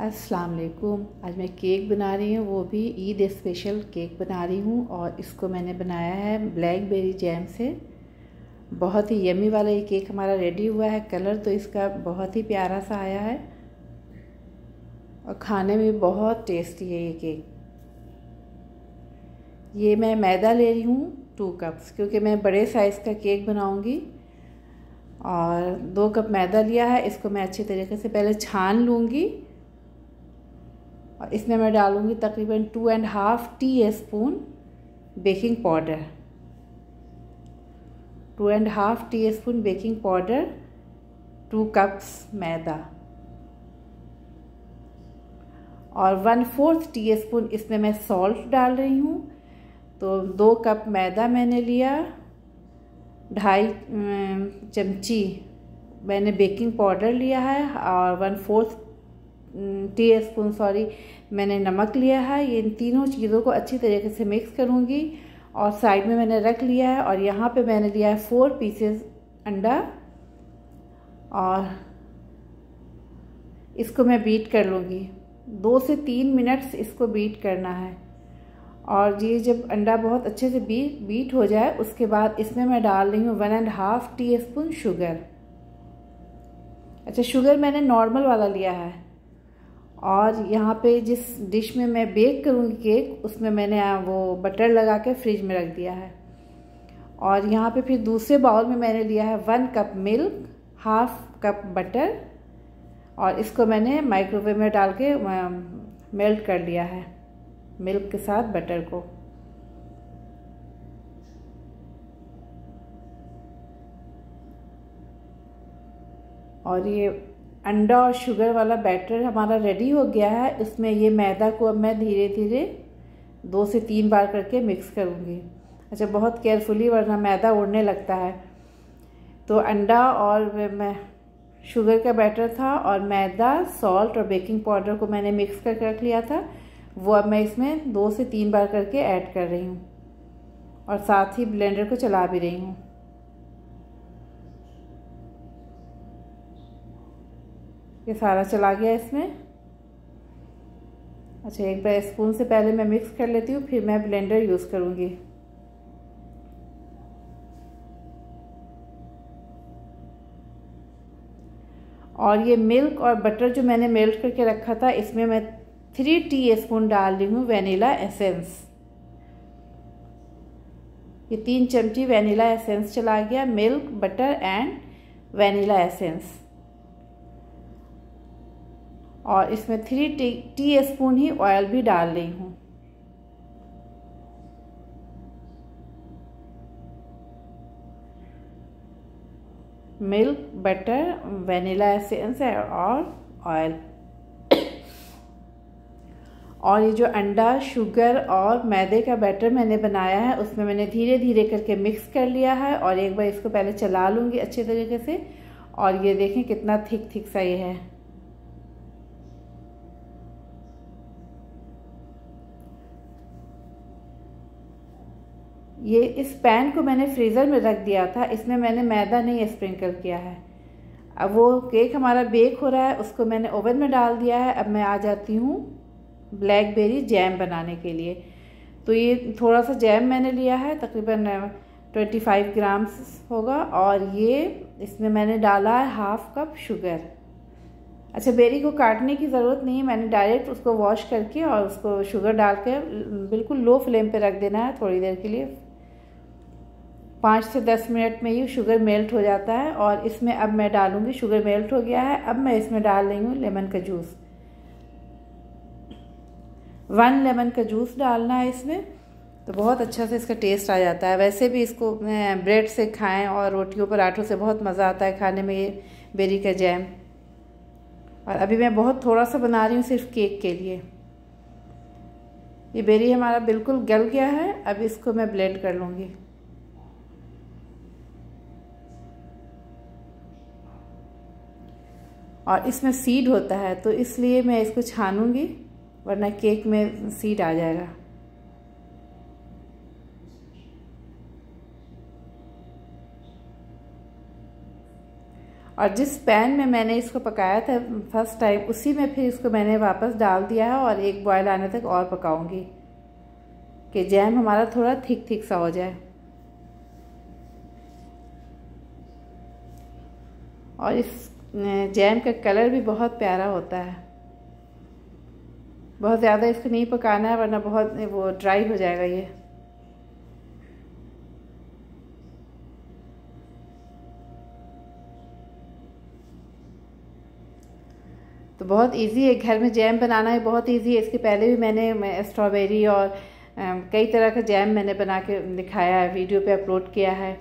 अस्सलाम वालेकुम। आज मैं केक बना रही हूँ, वो भी ईद स्पेशल केक बना रही हूँ और इसको मैंने बनाया है ब्लैकबेरी जैम से। बहुत ही यमी वाला ये केक हमारा रेडी हुआ है, कलर तो इसका बहुत ही प्यारा सा आया है। और खाने में बहुत टेस्टी है ये केक। ये मैं मैदा ले रही हूँ, टू कप्स, क्योंकि मैं बड़े साइज़ का केक बनाऊँगी। और दो कप मैदा लिया है, इसको मैं अच्छी तरीके से पहले छान लूँगी। और इसमें मैं डालूँगी तकरीबन two and half teaspoon baking powder two and half teaspoon baking powder two cups मैदा. और वन फोर्थ टी स्पून इसमें मैं सॉल्ट डाल रही हूँ. तो दो कप मैदा मैंने लिया. ढाई चमची मैंने बेकिंग पाउडर लिया है और one fourth teaspoon sorry मैंने नमक लिया है। ये इन तीनों चीज़ों को अच्छी तरीके से मिक्स करूँगी और साइड में मैंने रख लिया है और यहाँ पे मैंने लिया है फोर पीसेस अंडा और इसको मैं बीट कर लूँगी। दो से तीन मिनट्स इसको बीट करना है। और ये जब अंडा बहुत अच्छे से बीट बीट हो जाए, उसके बाद इसमें मैं डाल रही हूँ one and half teaspoon sugar अच्छा शुगर मैंने नॉर्मल वाला लिया है। और यहाँ पे जिस डिश में मैं बेक करूँगी केक उसमें मैंने वो बटर लगा के फ्रिज में रख दिया है। और यहाँ पे फिर दूसरे बाउल में मैंने लिया है one cup milk half cup butter और इसको मैंने माइक्रोवेव में डाल के मेल्ट कर लिया है मिल्क के साथ बटर को। और ये अंडा और शुगर वाला बैटर हमारा रेडी हो गया है। इसमें ये मैदा को अब मैं धीरे धीरे दो से तीन बार करके मिक्स करूँगी। अच्छा बहुत केयरफुली वरना मैदा उड़ने लगता है। तो अंडा और मैं, शुगर का बैटर था और मैदा सॉल्ट और बेकिंग पाउडर को मैंने मिक्स करके रख लिया था। वो अब मैं इसमें दो से तीन बार करके ऐड कर रही हूँ। और साथ ही ब्लेंडर को चला भी रही हूँ। ये सारा चला गया इसमें। अच्छा एक बार स्पून से पहले मैं मिक्स कर लेती हूँ, फिर मैं ब्लेंडर यूज़ करूँगी। और ये मिल्क और बटर जो मैंने मेल्ट करके रखा था, इसमें मैं थ्री टी स्पून डाल रही हूँ वेनिला एसेंस ये तीन चमची वेनिला एसेंस चला गया milk butter and vanilla essence और इसमें थ्री टी टी स्पून ही ऑयल भी डाल रही हूँ। मिल्क बटर वेनिला एसेंस है और ऑयल और ये जो अंडा शुगर और मैदे का बैटर मैंने बनाया है, उसमें मैंने धीरे धीरे करके मिक्स कर लिया है और एक बार इसको पहले चला लूँगी अच्छे तरीके से। और ये देखें कितना थिक थिक सा ये है। ये इस पैन को मैंने फ्रीज़र में रख दिया था, इसमें मैंने मैदा नहीं स्प्रिंकल किया है। अब वो केक हमारा बेक हो रहा है, उसको मैंने ओवन में डाल दिया है। अब मैं आ जाती हूँ ब्लैकबेरी जैम बनाने के लिए। तो ये थोड़ा सा जैम मैंने लिया है, तकरीबन ट्वेंटी फाइव ग्राम्स होगा। और ये इसमें मैंने डाला है हाफ़ कप शुगर। अच्छा बेरी को काटने की ज़रूरत नहीं है, मैंने डायरेक्ट उसको वॉश करके और उसको शुगर डाल के बिल्कुल लो फ्लेम पे रख देना है थोड़ी देर के लिए। पाँच से दस मिनट में ही शुगर मेल्ट हो जाता है और इसमें अब मैं डालूँगी, शुगर मेल्ट हो गया है, अब मैं इसमें डाल रही हूँ लेमन का जूस। वन लेमन का जूस डालना है इसमें तो बहुत अच्छा से इसका टेस्ट आ जाता है। वैसे भी इसको ब्रेड से खाएँ और रोटियों पराठों से बहुत मज़ा आता है खाने में ये बेरी का जैम। और अभी मैं बहुत थोड़ा सा बना रही हूँ सिर्फ़ केक के लिए। ये बेरी हमारा बिल्कुल गल गया है, अब इसको मैं ब्लेंड कर लूँगी। और इसमें सीड होता है तो इसलिए मैं इसको छानूँगी, वरना केक में सीड आ जाएगा। और जिस पैन में मैंने इसको पकाया था फ़र्स्ट टाइम उसी में फिर इसको मैंने वापस डाल दिया है और एक बॉयल आने तक और पकाऊँगी, कि जैम हमारा थोड़ा थिक थिक सा हो जाए। और इस जैम का कलर भी बहुत प्यारा होता है। बहुत ज़्यादा इसको नहीं पकाना है, वरना बहुत वो ड्राई हो जाएगा ये। तो बहुत इजी है, घर में जैम बनाना है बहुत इजी है। इसके पहले भी मैंने स्ट्रॉबेरी और कई तरह का जैम मैंने बना के दिखाया है वीडियो पे अपलोड किया है।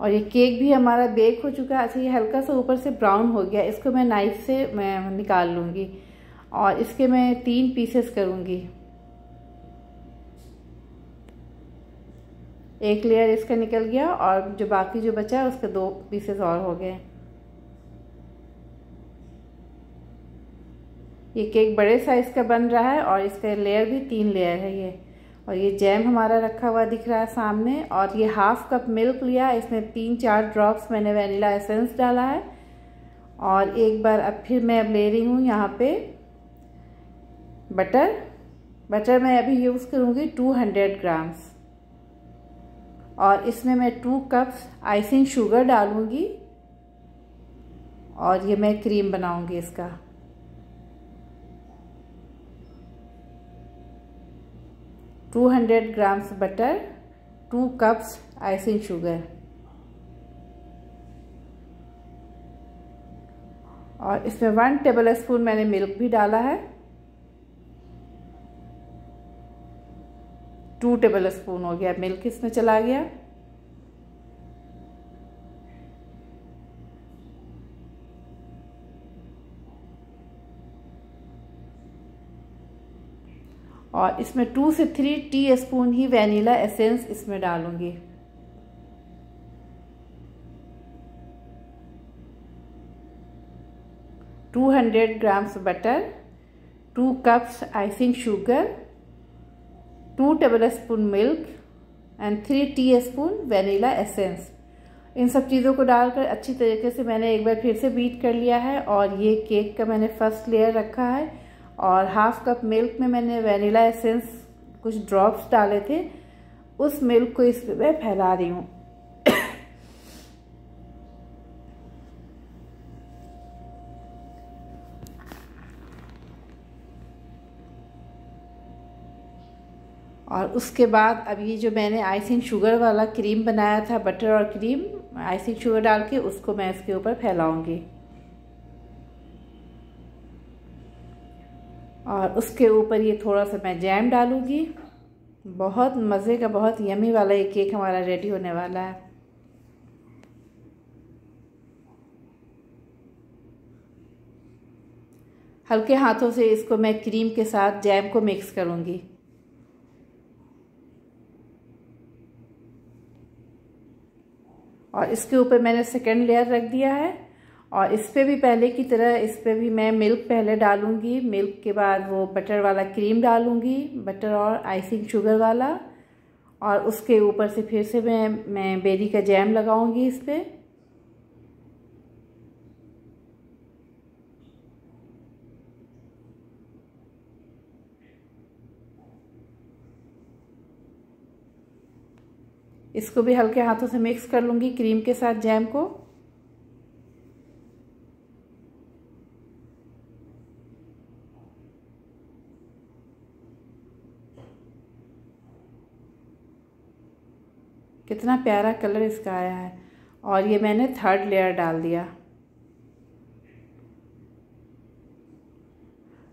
और ये केक भी हमारा बेक हो चुका है। अच्छा ये हल्का सा ऊपर से ब्राउन हो गया। इसको मैं नाइफ से मैं निकाल लूँगी और इसके मैं तीन पीसेस करूँगी। एक लेयर इसका निकल गया और जो बाकी जो बचा है उसके दो पीसेस और हो गए। ये केक बड़े साइज़ का बन रहा है और इसका लेयर भी तीन लेयर है ये। और ये जैम हमारा रखा हुआ दिख रहा है सामने और ये हाफ़ कप मिल्क लिया, इसमें तीन चार ड्रॉप्स मैंने वनीला एसेंस डाला है। और एक बार अब फिर मैं अब ले रही हूँ यहाँ पे बटर बटर मैं अभी यूज़ करूँगी 200 ग्राम्स और इसमें मैं टू कप्स आइसिंग शुगर डालूँगी। और ये मैं क्रीम बनाऊँगी इसका। 200 grams butter two cups icing sugar और इसमें वन टेबल स्पून मैंने मिल्क भी डाला है। टू टेबल स्पून हो गया मिल्क इसमें चला गया। और इसमें टू से थ्री टी स्पून ही वैनिला एसेंस इसमें डालूँगी। Two hundred grams butter two cups icing sugar two tablespoon milk and three teaspoon vanilla essence इन सब चीज़ों को डालकर अच्छी तरीके से मैंने एक बार फिर से बीट कर लिया है और ये केक का मैंने फ़र्स्ट लेयर रखा है। और हाफ़ कप मिल्क में मैंने वनीला एसेंस कुछ ड्रॉप्स डाले थे, उस मिल्क को इस पर मैं फैला रही हूँ। और उसके बाद अब ये जो मैंने आइसिंग शुगर वाला क्रीम बनाया था बटर और क्रीम आइसिंग शुगर डाल के उसको मैं इसके ऊपर फैलाऊँगी। और उसके ऊपर ये थोड़ा सा मैं जैम डालूँगी। बहुत मज़े का, बहुत यमी वाला ये केक हमारा रेडी होने वाला है। हल्के हाथों से इसको मैं क्रीम के साथ जैम को मिक्स करूँगी। और इसके ऊपर मैंने सेकेंड लेयर रख दिया है। और इस पर भी पहले की तरह, इस पर भी मैं मिल्क पहले डालूँगी। मिल्क के बाद वो बटर वाला क्रीम डालूँगी बटर और आइसिंग शुगर वाला। और उसके ऊपर से फिर से मैं मैं बेरी का जैम लगाऊँगी इस पर इसको भी हल्के हाथों से मिक्स कर लूँगी क्रीम के साथ जैम को। कितना प्यारा कलर इसका आया है। और ये मैंने थर्ड लेयर डाल दिया।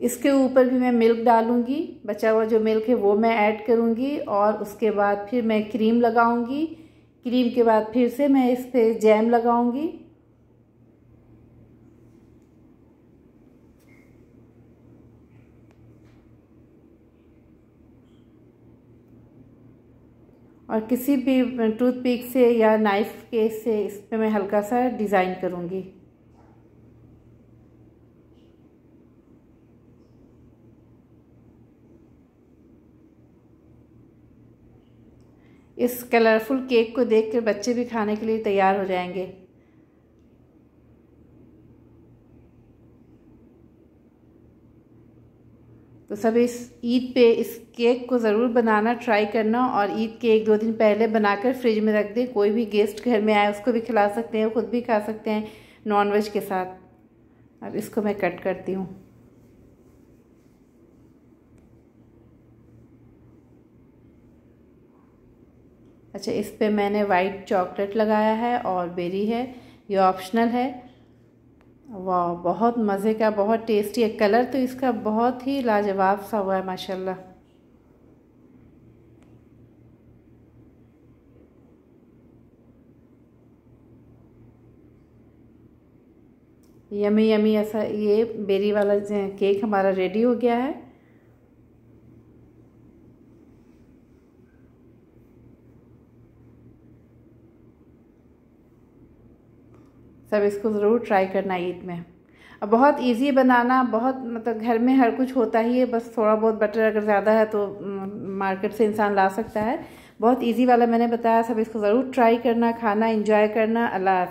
इसके ऊपर भी मैं मिल्क डालूँगी। बचा हुआ जो मिल्क है वो मैं ऐड करूँगी और उसके बाद फिर मैं क्रीम लगाऊँगी। क्रीम के बाद फिर से मैं इस पर जैम लगाऊँगी। और किसी भी टूथ पिक से या नाइफ के से इस पर मैं हल्का सा डिज़ाइन करूँगी। इस कलरफुल केक को देखकर बच्चे भी खाने के लिए तैयार हो जाएँगे। तो सब इस ईद पे इस केक को ज़रूर बनाना ट्राई करना और ईद के एक दो दिन पहले बनाकर फ्रिज में रख दें। कोई भी गेस्ट घर में आए, उसको भी खिला सकते हैं, खुद भी खा सकते हैं नॉनवेज के साथ। अब इसको मैं कट करती हूँ। अच्छा इस पे मैंने वाइट चॉकलेट लगाया है और बेरी है। ये ऑप्शनल है। वाह, बहुत मज़े का, बहुत टेस्टी है। कलर तो इसका बहुत ही लाजवाब सा हुआ है, माशाल्लाह। यमी यमी ऐसा ये बेरी वाला केक हमारा रेडी हो गया है। सब इसको ज़रूर ट्राई करना ईद में। अब बहुत इजी बनाना, बहुत मतलब घर में हर कुछ होता ही है, बस थोड़ा बहुत बटर अगर ज़्यादा है तो मार्केट से इंसान ला सकता है। बहुत इजी वाला मैंने बताया, सब इसको ज़रूर ट्राई करना, खाना इंजॉय करना, अल्लाह